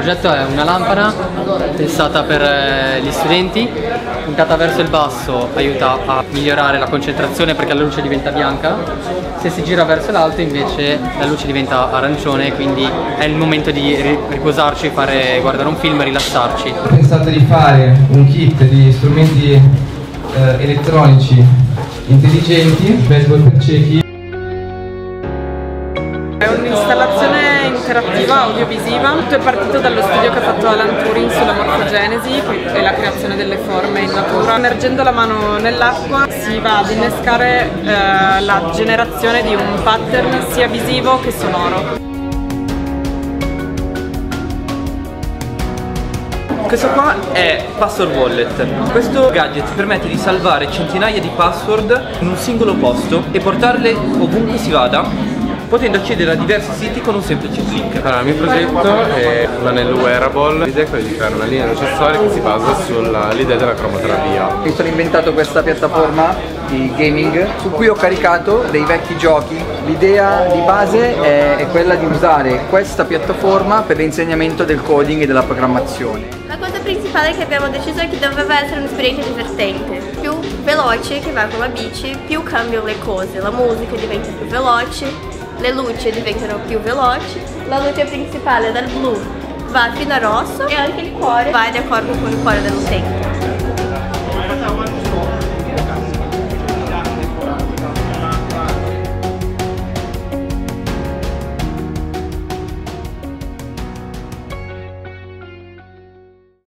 progetto è una lampada pensata per eh, gli studenti, puntata verso il basso aiuta a migliorare la concentrazione perché la luce diventa bianca, se si gira verso l'alto invece la luce diventa arancione quindi è il momento di riposarci, fare, guardare un film e rilassarci. Ho pensato di fare un kit di strumenti eh, elettronici intelligenti, baseball per ciechi. È un'installazione interattiva audiovisiva, tutto è partito dallo studio che ha fatto Alan Turing sulla morfogenesi e la creazione delle forme in natura. Immergendo la mano nell'acqua si va ad innescare eh, la generazione di un pattern sia visivo che sonoro. Questo qua è Password Wallet. Questo gadget permette di salvare centinaia di password in un singolo posto e portarle ovunque si vada potendo accedere a diversi siti con un semplice clic. Allora, il mio progetto è l'anello wearable, l'idea è quella di creare una linea di accessori che si basa sull'idea della cromoterapia. Mi sono inventato questa piattaforma di gaming su cui ho caricato dei vecchi giochi. L'idea di base è, è quella di usare questa piattaforma per l'insegnamento del coding e della programmazione. La cosa principale che abbiamo deciso è che doveva essere un'esperienza divertente, più veloce che va con la bici, più cambiano le cose, la musica diventa più veloce, Lelouch ele vem com o Velote. Lelute é a principal, é da Blue. fino al rosso core. Vai de acordo com o core da con il cuore dell'utente.